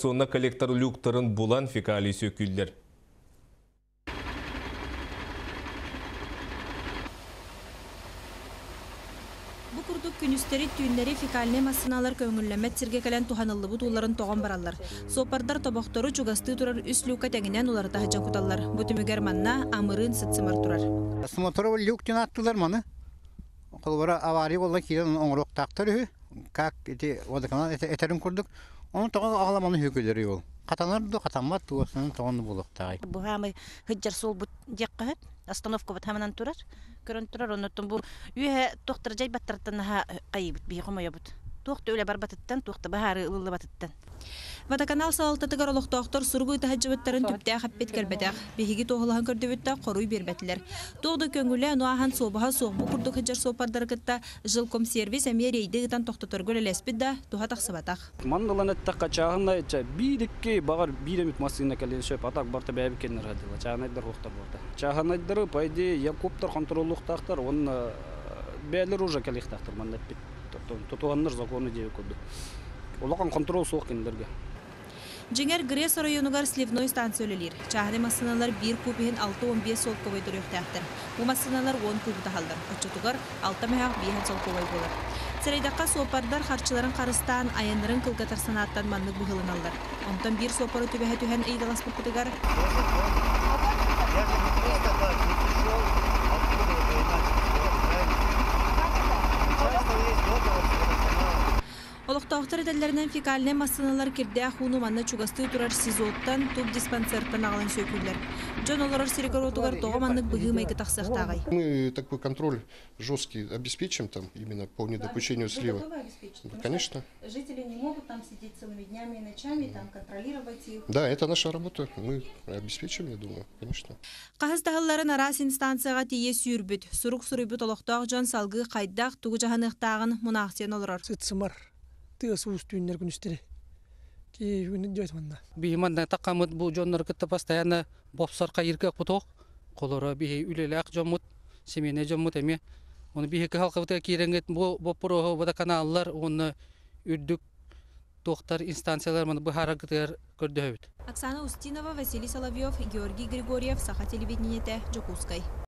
Сонна коллектор люктарын булан фекалий сөкүлдер. Бу курдук күнүстери түйүннери фекальный массыналар көңүллөмөт сирге кэлен туханыллыбы тууларын тогон бараллар. Сопардар тобоктору чугасты турар үс люка тегинен уларда хаджан куталлар. Бу түмүгер манна амырын сытсымар турар. Смотров люктен аттылар маны. Колбара авария болла кирен оңрок тактыр как эти водоканал этерин курдук. Onu булуктагай. Бу хамы хыджар сол бут жакка остановка бут хаманан турар. Көрөн турар бу үйе токтор жай бут. Тохты өле барбатыттан, тохты бахары ылы батыттан. Водоканал салалтатыгар олохтоохтор сургуй тахаджыбыттарын түптää хаппет кэлбэтэх. Биһиги тоголахан көрдөбүттэ коруй бербетилер. Тоғды көңүлэ нуахан собаха соғбу курдук хаджар сопардар кытта жилком сервис эмие рейди гытан тохтотор гөлелеспит да туха тахсыбатах. Мандалан этта чағында ча бирикке багар биремит массына кален шөп атак барта бәбі кеннер хадыла. Чағынайдар хоқтар барта. Чағынайдары пайде якоптар контроллуқтақтар, он бәлер уже калихтақтар мандат законы деп көдді. Олақан контрол. Жеңер Грес районугар сливной станция өлелер. Чағыны массыналар 1 кубихин 6-15 солковой дөрөктәқтір. Бу массыналар 10 кубы тахалдар. Отчетугар 6 мехақ 5 солковой болар. Сырайдаққа сопардар харчыларын қарыстан, кылгатар санаттан маннык бұғылын алдар. Ыйдалас бұқытыгар. Олықтауқтар эдәлләрінен фекальный массыналар кирдә хуну манны чугасты турар сизоттан туп диспансерттан ағылан сөкүлләр. Джон олорор сиригоротугар тоға маннык быгы майгы тахсақтағай. Мы такой контроль жесткий обеспечим там именно по недопущению слива. Конечно. Жители не могут там сидеть целыми днями и ночами, там контролировать их. Да, это наша работа. Мы обеспечим, я думаю, конечно. Қағыз тағыларын арас инстанцияға тие сүйірбіт. Сұруқ сұрыбыт олықтақ жан салғы қайдақ туғы жағанықтағын мұнақсен олырар. Сытсымар тыас уустүүннер күнүстери ки күнү жойт Бихиманда тақамыт бу жоннор кытта постоянно бопсар кайырка куток. Колора бихи үлелек жомут, семейне жомут эме. Оны бихи халкыбыта киренгет бу боппуро бада каналлар, оны үрдүк доктор инстанциялар маны бухара кытыр көрдөбүт. Оксана Устинова, Василий Соловьев, Георгий Григорьев, Саха телевидениете, Джокускай.